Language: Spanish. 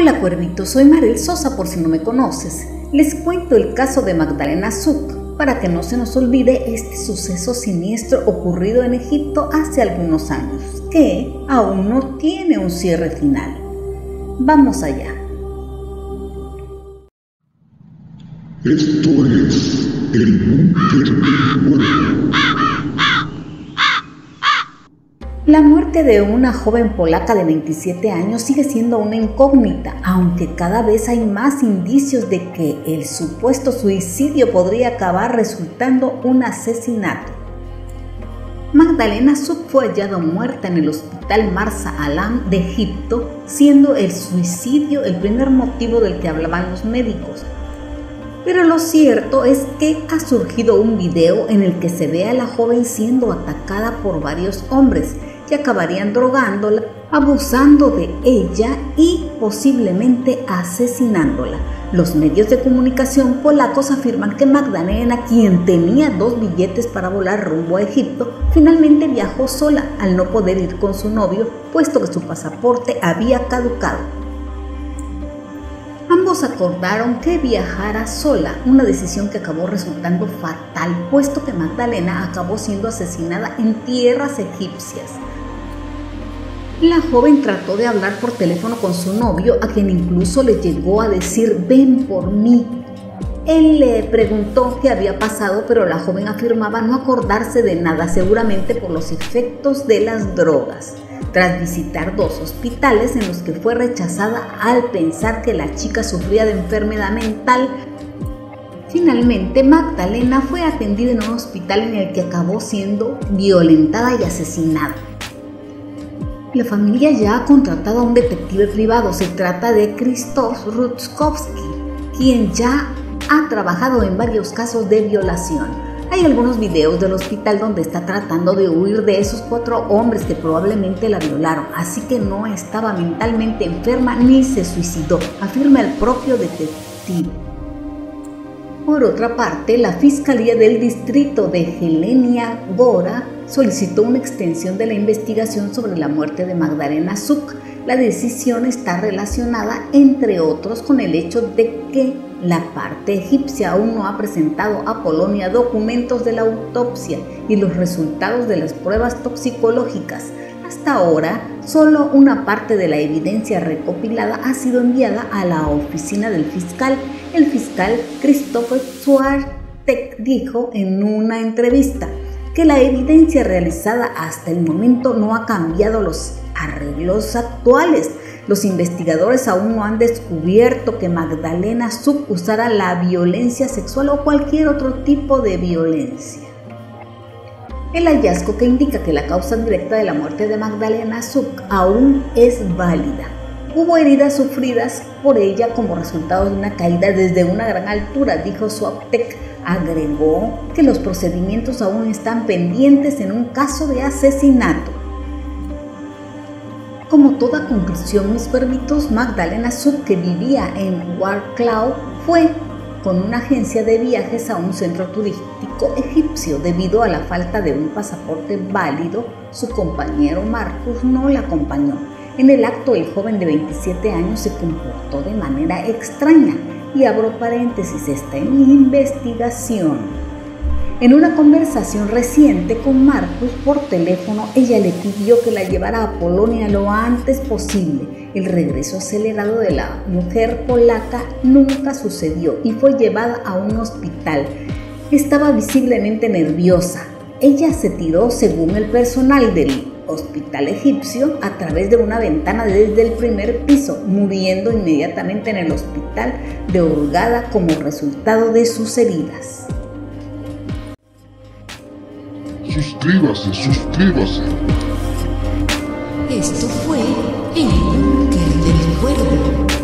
Hola cuervito, soy Marel Sosa por si no me conoces. Les cuento el caso de Magdalena Zuc para que no se nos olvide este suceso siniestro ocurrido en Egipto hace algunos años, que aún no tiene un cierre final. Vamos allá. Esto es el La muerte de una joven polaca de 27 años sigue siendo una incógnita, aunque cada vez hay más indicios de que el supuesto suicidio podría acabar resultando un asesinato. Magdalena Suk fue hallada muerta en el hospital Marsa Alam de Egipto, siendo el suicidio el primer motivo del que hablaban los médicos. Pero lo cierto es que ha surgido un video en el que se ve a la joven siendo atacada por varios hombres que acabarían drogándola, abusando de ella y posiblemente asesinándola. Los medios de comunicación polacos afirman que Magdalena, quien tenía dos billetes para volar rumbo a Egipto, finalmente viajó sola al no poder ir con su novio, puesto que su pasaporte había caducado. Ambos acordaron que viajara sola, una decisión que acabó resultando fatal, puesto que Magdalena acabó siendo asesinada en tierras egipcias. La joven trató de hablar por teléfono con su novio, a quien incluso le llegó a decir ven por mí. Él le preguntó qué había pasado, pero la joven afirmaba no acordarse de nada, seguramente por los efectos de las drogas. Tras visitar dos hospitales en los que fue rechazada al pensar que la chica sufría de enfermedad mental, Finalmente, Magdalena fue atendida en un hospital en el que acabó siendo violentada y asesinada. La familia ya ha contratado a un detective privado. Se trata de Krzysztof Rutkowski, quien ya ha trabajado en varios casos de violación. Hay algunos videos del hospital donde está tratando de huir de esos cuatro hombres que probablemente la violaron, así que no estaba mentalmente enferma ni se suicidó, afirma el propio detective. Por otra parte, la Fiscalía del Distrito de Helenia Gora solicitó una extensión de la investigación sobre la muerte de Magdalena Zuc. La decisión está relacionada, entre otros, con el hecho de que la parte egipcia aún no ha presentado a Polonia documentos de la autopsia y los resultados de las pruebas toxicológicas. Hasta ahora, solo una parte de la evidencia recopilada ha sido enviada a la oficina del fiscal el fiscal Christopher Suartek dijo en una entrevista que la evidencia realizada hasta el momento no ha cambiado los arreglos actuales. Los investigadores aún no han descubierto que Magdalena Suk usara la violencia sexual o cualquier otro tipo de violencia. El hallazgo que indica que la causa directa de la muerte de Magdalena Suk aún es válida Hubo heridas sufridas por ella como resultado de una caída desde una gran altura, dijo Swaptek. Agregó que los procedimientos aún están pendientes en un caso de asesinato. Como toda conclusión, mis perritos, Magdalena Sub, que vivía en Warclaw, fue con una agencia de viajes a un centro turístico egipcio. Debido a la falta de un pasaporte válido, su compañero Marcus no la acompañó. En el acto, el joven de 27 años se comportó de manera extraña y abro paréntesis, está en investigación. En una conversación reciente con Marcus por teléfono, ella le pidió que la llevara a Polonia lo antes posible. El regreso acelerado de la mujer polaca nunca sucedió y fue llevada a un hospital. Estaba visiblemente nerviosa. Ella se tiró, según el personal del hospital egipcio a través de una ventana desde el primer piso, muriendo inmediatamente en el hospital de Hurgada como resultado de sus heridas. Suscríbase, suscríbase. Esto fue El Búnker del Cuervo.